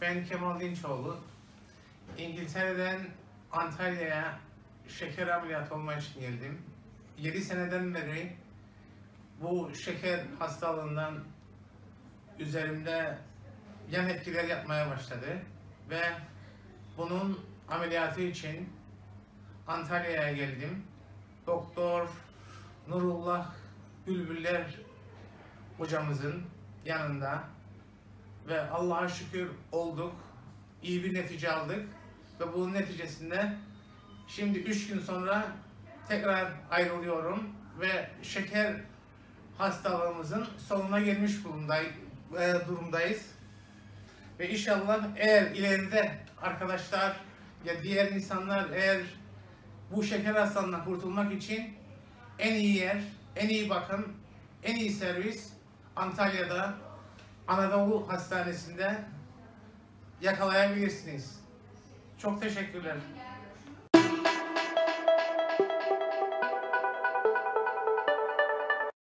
Ben Kemal Dinçoğlu. İngiltere'den Antalya'ya şeker ameliyatı olmak için geldim. 7 seneden beri bu şeker hastalığından üzerimde yan etkiler yapmaya başladı ve bunun ameliyatı için Antalya'ya geldim. Doktor Nurullah Bülbüller hocamızın yanında ve Allah'a şükür olduk. İyi bir netice aldık ve bunun neticesinde şimdi 3 gün sonra tekrar ayrılıyorum ve şeker hastalığımızın sonuna gelmiş e, durumdayız. Ve inşallah eğer ileride arkadaşlar ya diğer insanlar eğer bu şeker hastalığından kurtulmak için en iyi yer, en iyi bakım, en iyi servis Antalya'da Anadolu Hastanesi'nde yakalayabilirsiniz. Çok teşekkürler.